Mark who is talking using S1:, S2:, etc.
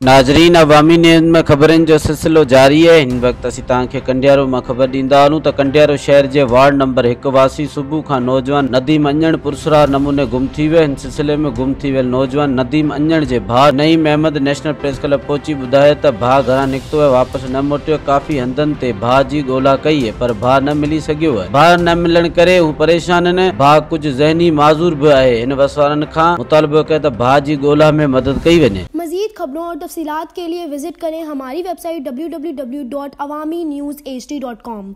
S1: नाज़रीन अवामी न्यूज़ में ख़बरनि जो सिलसिलो जारी आहे हिन वक़्तु असीं तव्हांखे माँ ख़बर ॾींदा आहियूं त कंडियारो शहर जे वार्ड नंबर हिकु वासी सुबुह खां नौजवान नदीम अञण पुरसरार नमूने गुम थी वियो। हिन सिलसिले में गुम थी वियल नौजवान नदीम अञण जे भाउ Naeem Ahmed national press club पहुची। ॿुधाए त भाउ घरां निकितो ऐं वापसि न मोटियो। काफ़ी हंधनि ते भाउ जी ॻोल्हा कई आहे, पर भाउ न मिली सघियो आहे। भाउ न मिलण करे हू परेशान आहिनि। भाउ कुझु ज़हनी माज़ूर बि आहे। हिन वसवारनि खां मुतालबो कयो त भाउ जी में मदद कई वञे।
S2: मजीद खबरों और तफसीत के लिए विज़िट करें हमारी website W W W dot Awami news H D dot com.